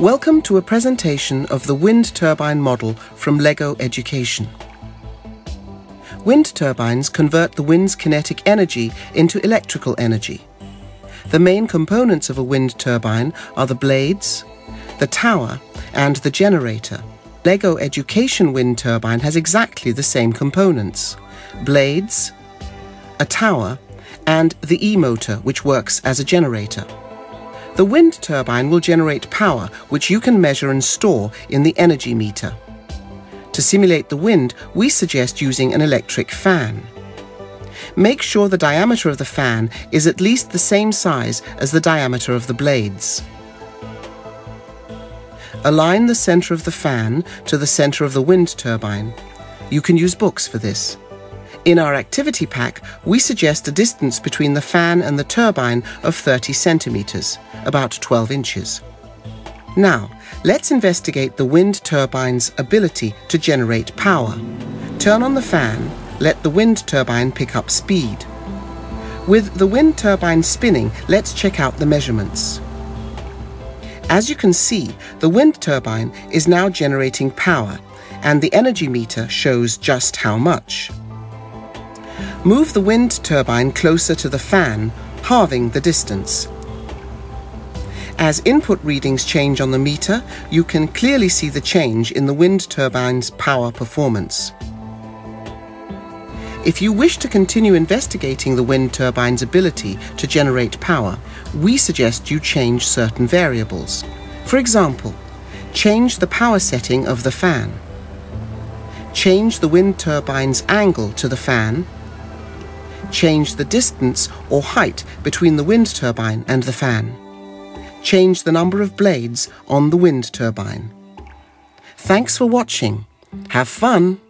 Welcome to a presentation of the wind turbine model from LEGO Education. Wind turbines convert the wind's kinetic energy into electrical energy. The main components of a wind turbine are the blades, the tower, and the generator. LEGO Education wind turbine has exactly the same components. Blades, a tower, and the e-motor which works as a generator. The wind turbine will generate power which you can measure and store in the energy meter. To simulate the wind, we suggest using an electric fan. Make sure the diameter of the fan is at least the same size as the diameter of the blades. Align the center of the fan to the center of the wind turbine. You can use books for this. In our activity pack, we suggest a distance between the fan and the turbine of 30 centimetres, about 12 inches. Now, let's investigate the wind turbine's ability to generate power. Turn on the fan, let the wind turbine pick up speed. With the wind turbine spinning, let's check out the measurements. As you can see, the wind turbine is now generating power, and the energy meter shows just how much. Move the wind turbine closer to the fan, halving the distance. As input readings change on the meter, you can clearly see the change in the wind turbine's power performance. If you wish to continue investigating the wind turbine's ability to generate power, we suggest you change certain variables. For example, change the power setting of the fan. Change the wind turbine's angle to the fan Change the distance or height between the wind turbine and the fan. Change the number of blades on the wind turbine. Thanks for watching. Have fun!